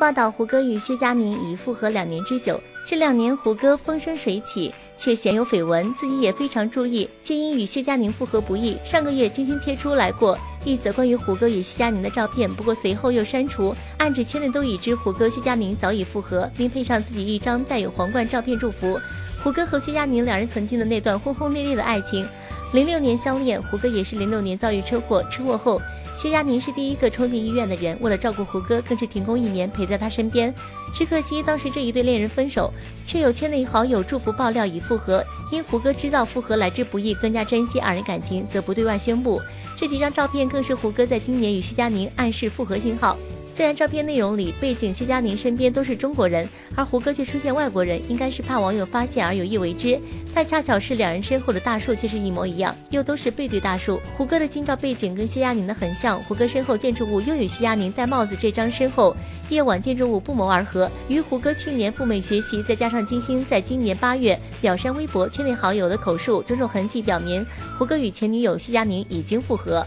报道，胡歌与谢佳宁已复合两年之久。这两年，胡歌风生水起，却鲜有绯闻，自己也非常注意，皆因与谢佳宁复合不易。上个月，精心贴出来过一则关于胡歌与谢佳宁的照片，不过随后又删除，暗指圈内都已知胡歌谢佳宁早已复合，并配上自己一张带有皇冠照片祝福。胡歌和谢佳宁两人曾经的那段轰轰烈烈的爱情。零六年相恋，胡歌也是零六年遭遇车祸。车祸后，谢佳宁是第一个冲进医院的人，为了照顾胡歌，更是停工一年陪在他身边。只可惜当时这一对恋人分手，却有圈内好友祝福爆料已复合。因胡歌知道复合来之不易，更加珍惜二人感情，则不对外宣布。这几张照片更是胡歌在今年与谢佳宁暗示复合信号。虽然照片内容里背景谢佳宁身边都是中国人，而胡歌却出现外国人，应该是怕网友发现而有意为之。但恰巧是两人身后的大树却是一模一样，又都是背对大树。胡歌的近照背景跟谢佳宁的很像，胡歌身后建筑物又与谢佳宁戴帽子这张身后夜晚建筑物不谋而合。与胡歌去年赴美学习，再加上金星在今年八月表删微博，圈内好友的口述，种种痕迹表明胡歌与前女友谢佳宁已经复合。